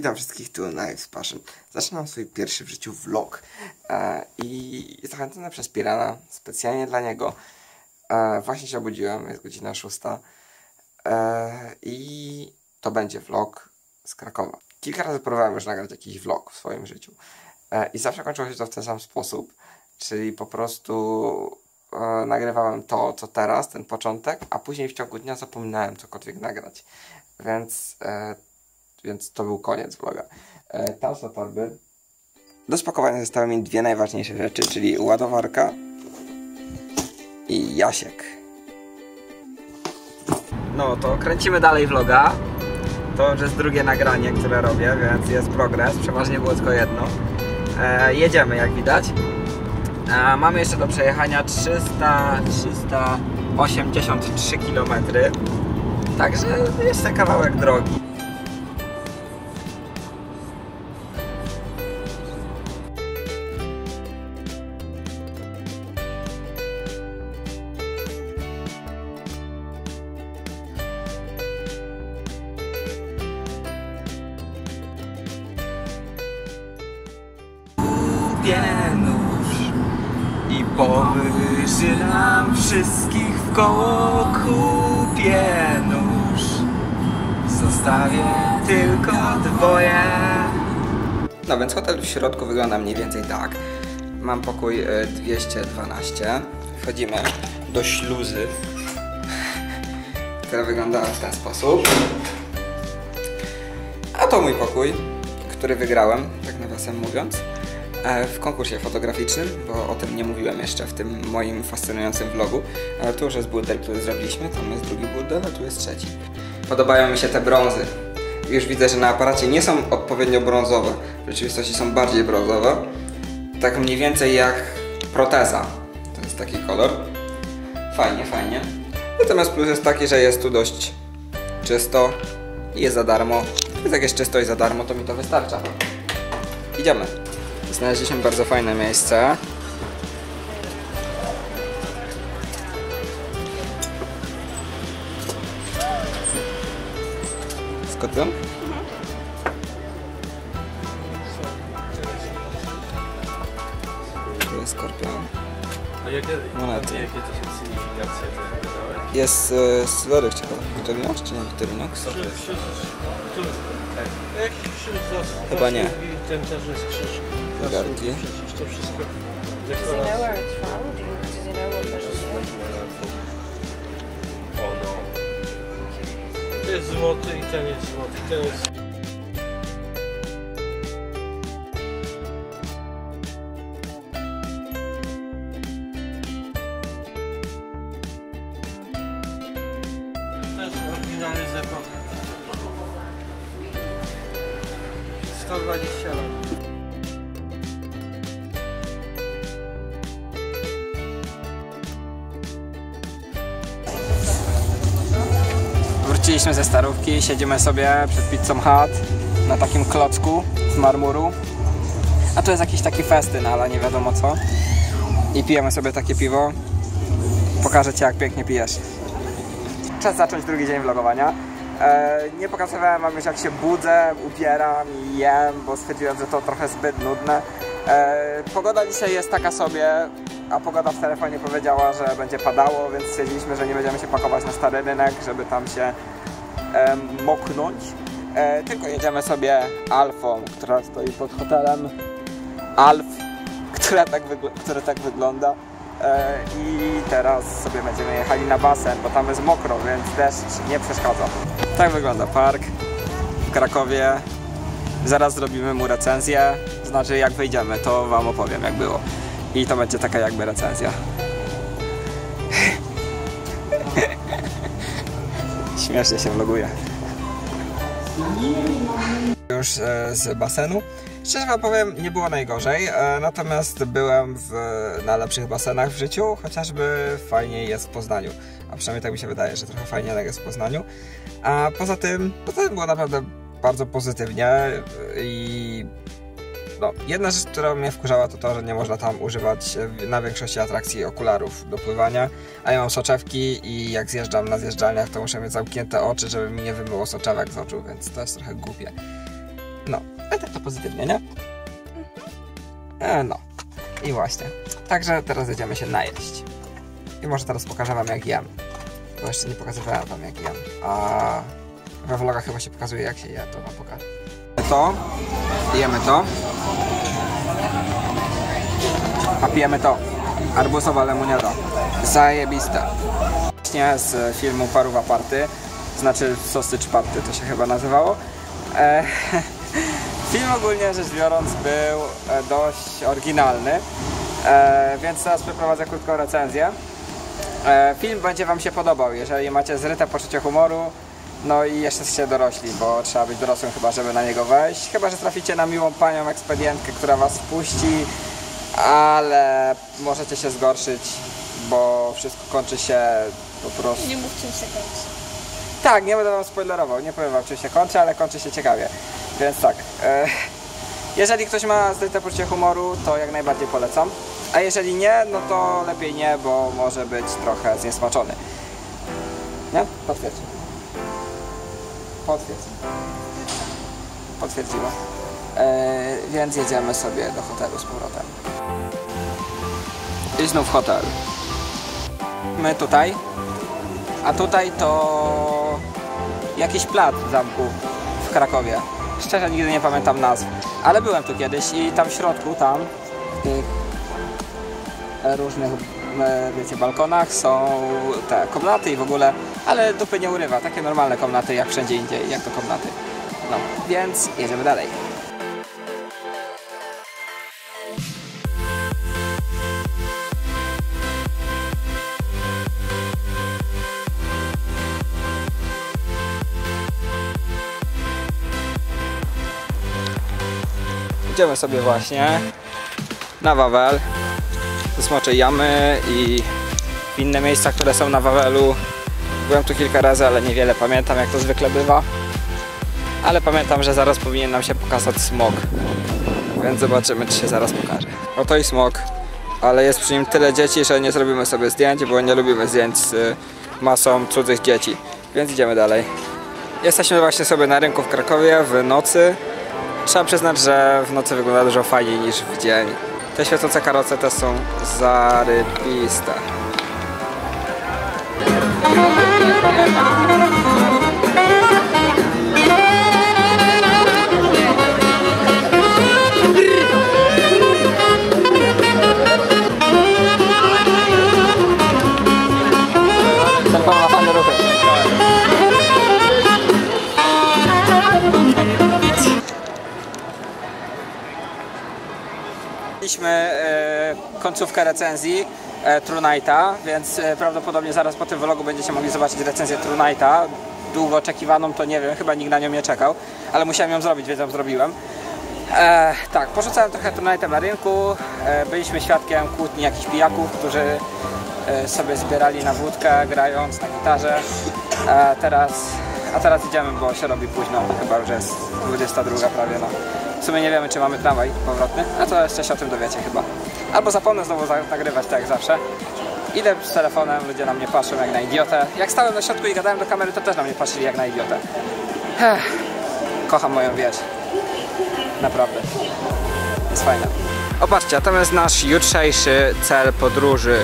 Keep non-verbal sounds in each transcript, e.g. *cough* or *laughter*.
Witam wszystkich tu na Passion. Zaczynam swój pierwszy w życiu vlog e, i zachęcony przez Pirana specjalnie dla niego. E, właśnie się obudziłem, jest godzina szósta e, i to będzie vlog z Krakowa. Kilka razy próbowałem już nagrać jakiś vlog w swoim życiu e, i zawsze kończyło się to w ten sam sposób, czyli po prostu e, nagrywałem to, co teraz, ten początek, a później w ciągu dnia zapominałem cokolwiek nagrać. Więc e, więc to był koniec vloga. E, tam są torby. Do spakowania zostały mi dwie najważniejsze rzeczy, czyli ładowarka i Jasiek. No to kręcimy dalej vloga. To już jest drugie nagranie, które robię, więc jest progres. Przeważnie było tylko jedno. E, jedziemy, jak widać. E, mamy jeszcze do przejechania 300, 383 km. Także to kawałek drogi. Nóż i powyży nam wszystkich w koło kupię nóż. Zostawię tylko dwoje. No więc hotel w środku wygląda mniej więcej tak. Mam pokój y, 212. Wchodzimy do śluzy, która wygląda w ten sposób. A to mój pokój, który wygrałem, tak nawiasem mówiąc, w konkursie fotograficznym, bo o tym nie mówiłem jeszcze w tym moim fascynującym vlogu. Ale tu już jest burdel, który zrobiliśmy, tam jest drugi burdel, a tu jest trzeci. Podobają mi się te brązy. Już widzę, że na aparacie nie są odpowiednio brązowe, w rzeczywistości są bardziej brązowe. Tak mniej więcej jak proteza. To jest taki kolor. Fajnie, fajnie. Natomiast plus jest taki, że jest tu dość czysto i jest za darmo. Więc jak jest czysto i za darmo, to mi to wystarcza. Idziemy. Znaleźliśmy bardzo fajne miejsce. Skorpion? Tu jest skorpion. A jakie, Monety. jakie to są? Jest e, Siloryk, czy Victorinox, czy nie tak. Was Chyba nie. Ten też jest krzyż. Zegarki. To jest złoty i ten jest złoty. Ten jest... Wróciliśmy ze starówki, siedzimy sobie przed Pizzą Hut na takim klocku z marmuru. A to jest jakiś taki festyn, ale nie wiadomo co. I pijemy sobie takie piwo. Pokażę Ci jak pięknie pijesz. Czas zacząć drugi dzień vlogowania. E, nie pokazywałem Wam już jak się budzę, ubieram i jem, bo stwierdziłem, że to trochę zbyt nudne. E, pogoda dzisiaj jest taka sobie, a pogoda w telefonie powiedziała, że będzie padało, więc stwierdziliśmy, że nie będziemy się pakować na stary rynek, żeby tam się moknąć. E, tylko jedziemy sobie Alfą, która stoi pod hotelem. Alf, która tak, który tak wygląda. E, I teraz sobie będziemy jechali na basen, bo tam jest mokro, więc deszcz nie przeszkadza. Tak wygląda park w Krakowie. Zaraz zrobimy mu recenzję. Znaczy, jak wyjdziemy, to Wam opowiem, jak było. I to będzie taka jakby recenzja. Śmiesznie się vloguje. Już e, z basenu. Szczerze wam powiem, nie było najgorzej, e, natomiast byłem w, na lepszych basenach w życiu, chociażby fajniej jest w Poznaniu. A przynajmniej tak mi się wydaje, że trochę fajniej jest w Poznaniu. A poza tym, poza tym było naprawdę bardzo pozytywnie i no, jedna rzecz, która mnie wkurzała, to to, że nie można tam używać e, na większości atrakcji okularów do pływania, a ja mam soczewki i jak zjeżdżam na zjeżdżalniach, to muszę mieć zamknięte oczy, żeby mi nie wymyło soczewek z oczu, więc to jest trochę głupie. No, ale tak to pozytywnie, nie? E, no. I właśnie. Także teraz jedziemy się najeść. I może teraz pokażę wam jak jem. Bo jeszcze nie pokazywałem wam jak jem. A we vlogach chyba się pokazuje jak się je, to wam pokażę. To, jemy to. A pijemy to. Arbuzowa lemoniada. Zajebiste. Właśnie z filmu Paruwa Party, znaczy Sausage Party to się chyba nazywało. E, *laughs* film ogólnie rzecz biorąc był e, dość oryginalny, e, więc teraz przeprowadzę krótką recenzję. E, film będzie Wam się podobał, jeżeli macie zryte poczucie humoru, no i jeszcze jesteście dorośli, bo trzeba być dorosłym chyba, żeby na niego wejść. Chyba, że traficie na miłą panią ekspedientkę, która Was wpuści, ale możecie się zgorszyć, bo wszystko kończy się po prostu... Nie mów czym się kończy. Tak, nie będę wam spoilerował, nie powiem wam czym się kończy, ale kończy się ciekawie. Więc tak, e, jeżeli ktoś ma zdrowe poczucie humoru, to jak najbardziej polecam. A jeżeli nie, no to lepiej nie, bo może być trochę zniesmaczony. Nie? Potwierdź. Potwierdź. Potwierdziła. E, więc jedziemy sobie do hotelu z powrotem. I znów hotel. My tutaj, a tutaj to jakiś plac w zamku w Krakowie. Szczerze nigdy nie pamiętam nazw, ale byłem tu kiedyś i tam w środku, tam w tych różnych, e, wiecie, balkonach są te komnaty i w ogóle, ale dupy nie urywa, takie normalne komnaty jak wszędzie indziej, jak to komnaty. No, więc jedziemy dalej. Idziemy sobie właśnie na Wawel, do Smoczej Jamy i inne miejsca, które są na Wawelu. Byłem tu kilka razy, ale niewiele pamiętam, jak to zwykle bywa. Ale pamiętam, że zaraz powinien nam się pokazać smog. Więc zobaczymy, czy się zaraz pokaże. Oto i smog, ale jest przy nim tyle dzieci, że nie zrobimy sobie zdjęć, bo nie lubimy zdjęć z y, masą cudzych dzieci. Więc idziemy dalej. Jesteśmy właśnie sobie na rynku w Krakowie w nocy. Trzeba przyznać, że w nocy wygląda dużo fajniej niż w dzień. Te świecące karoce też są zarybiste. E, końcówkę recenzji True Nighta, więc e, prawdopodobnie zaraz po tym vlogu będziecie mogli zobaczyć recenzję True Nighta. Długo oczekiwaną to nie wiem, chyba nikt na nią nie czekał, ale musiałem ją zrobić, więc ją zrobiłem. E, tak, porzucałem trochę True na rynku, e, byliśmy świadkiem kłótni jakichś pijaków, którzy e, sobie zbierali na wódkę grając na gitarze. E, teraz, a teraz idziemy, bo się robi późno, chyba już jest 22 prawie no. W sumie nie wiemy, czy mamy tramwaj powrotny, a to jeszcze się o tym dowiecie chyba. Albo zapomnę znowu nagrywać, tak jak zawsze. Idę z telefonem, ludzie na mnie patrzą jak na idiotę. Jak stałem na środku i gadałem do kamery, to też na mnie patrzyli jak na idiotę. Ech, kocham moją wieś. Naprawdę. Jest fajna. Opatrzcie, a tam jest nasz jutrzejszy cel podróży,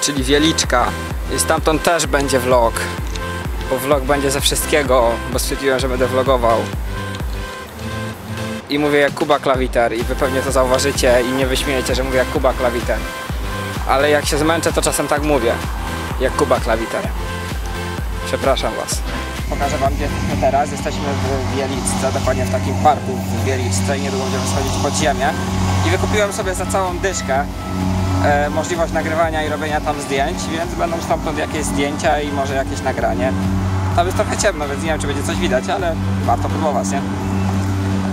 czyli Wieliczka. I stamtąd też będzie vlog. Bo vlog będzie ze wszystkiego, bo stwierdziłem, że będę vlogował i mówię jak Kuba Klawiter i wy pewnie to zauważycie i nie wyśmiejecie, że mówię jak Kuba Klawiter. Ale jak się zmęczę, to czasem tak mówię. Jak Kuba Klawiter. Przepraszam was. Pokażę wam gdzie jesteśmy teraz. Jesteśmy w Wielicce, dokładnie w takim parku w Wielicce i niedługo będziemy schodzić pod ziemię. I wykupiłem sobie za całą dyszkę e, możliwość nagrywania i robienia tam zdjęć, więc będą stamtąd jakieś zdjęcia i może jakieś nagranie. Tam jest trochę ciemno, więc nie wiem czy będzie coś widać, ale warto próbować, nie?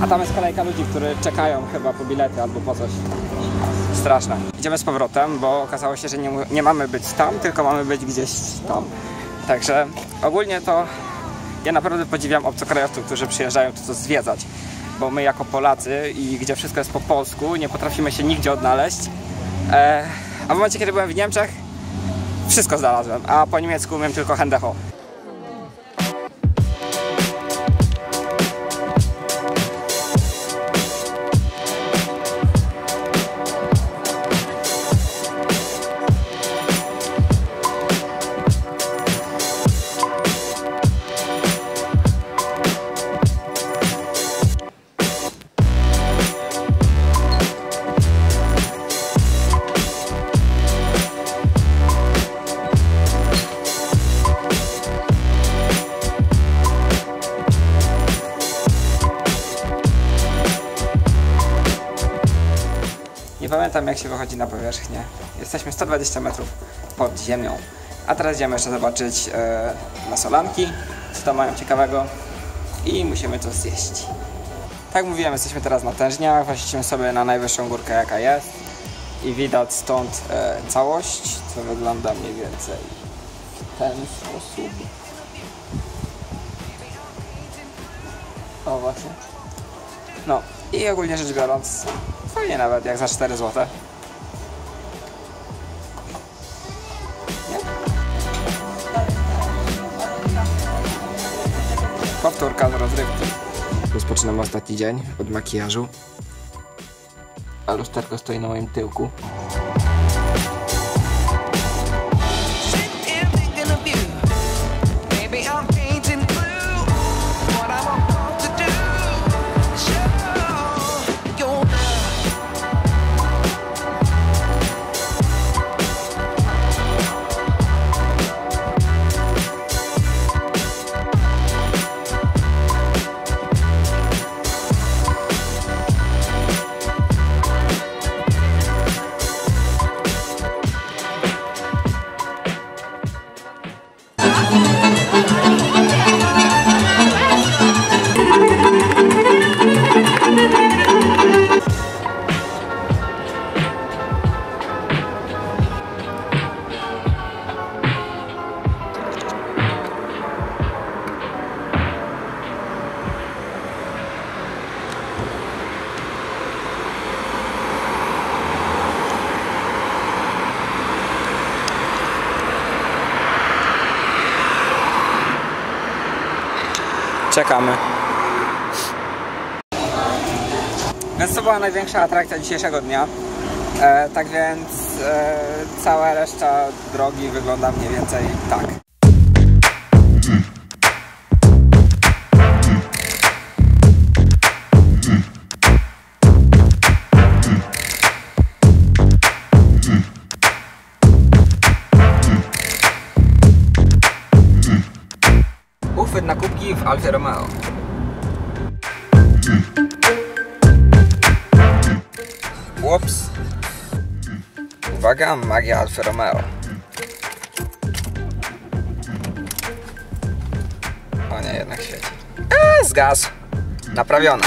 A tam jest kolejka ludzi, którzy czekają chyba po bilety albo po coś. Straszne. Idziemy z powrotem, bo okazało się, że nie, nie mamy być tam, tylko mamy być gdzieś tam. Także ogólnie to ja naprawdę podziwiam obcokrajowców, którzy przyjeżdżają tu coś zwiedzać. Bo my jako Polacy i gdzie wszystko jest po polsku, nie potrafimy się nigdzie odnaleźć. E, a w momencie, kiedy byłem w Niemczech, wszystko znalazłem, a po niemiecku umiem tylko Hendeho. Pamiętam jak się wychodzi na powierzchnię. Jesteśmy 120 metrów pod ziemią. A teraz idziemy jeszcze zobaczyć e, na solanki, co tam mają ciekawego i musimy coś zjeść. Tak mówiłem, jesteśmy teraz na tężniach, właściwie sobie na najwyższą górkę jaka jest i widać stąd e, całość, co wygląda mniej więcej w ten sposób. O właśnie. No i ogólnie rzecz biorąc, fajnie nawet jak za 4 zł. Nie? Powtórka z rozrywki. Rozpoczynamy ostatni dzień od makijażu. A lusterko stoi na moim tyłku. Czekamy. Więc to była największa atrakcja dzisiejszego dnia. E, tak więc e, cała reszta drogi wygląda mniej więcej tak. W Alfie Romeo. Ups. Uwaga, magia Alfa Romeo. O nie, jednak świeci. Eee, zgasł. Naprawiona.